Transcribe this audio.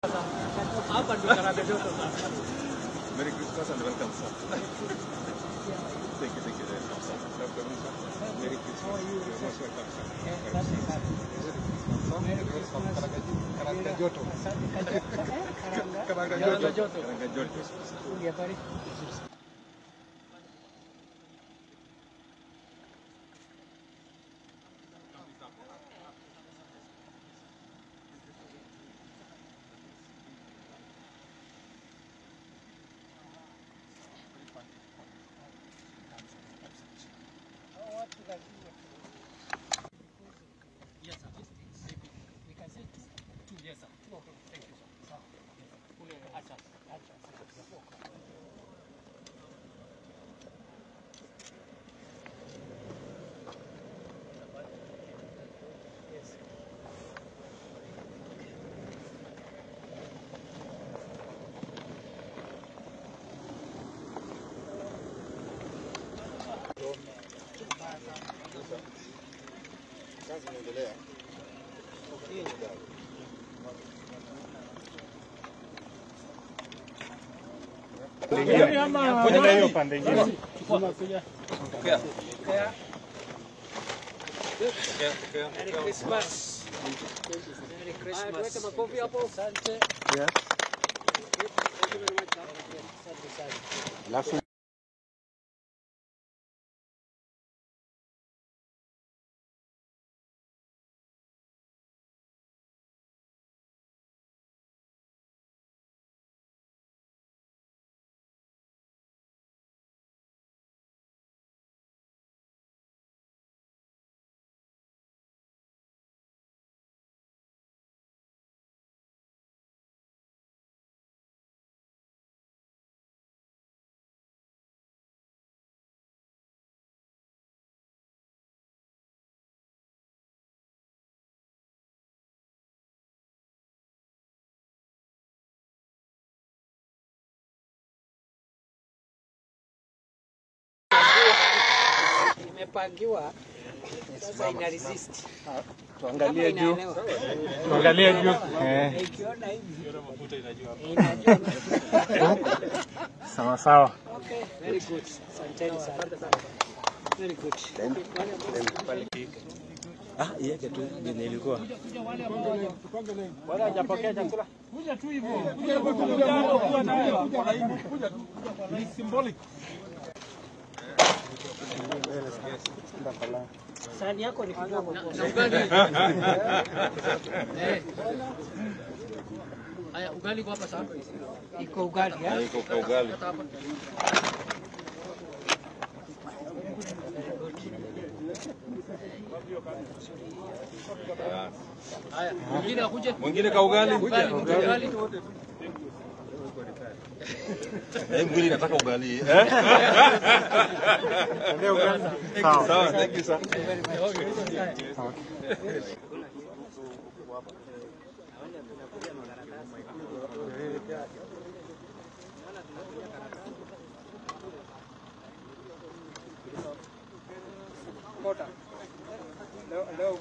Merry Christmas and welcome, sir. thank you, thank you very much, sir. Dr. Musa, Merry Christmas. You're most welcome, sir. Karanga joto. Karanga Karanga joto. joto. Karanga joto. Caso não dele, um pouquinho d'água. Pandingia. Imepangiwa. Sasa ina resist. tuangalie juu. Tuangalie juu. Eh, Ikiona hivi. Inajua. sawa sawa. Okay, very good. Asanteni sana. Very good. Ah, iweke tu ndio ilikuwa. Wala hajapokea chakula. Sahani yako ni kidogo. Haya, ugali kwa hapa sasa. Iko ugali eh? Iko kwa ugali. Haya, mwingine akuje. Mwingine kwa ugali. Ugali, ugali. Eh, mwili nataka ugali. Ndio ugali. Sawa. Sawa, thank you, sir. Leo leo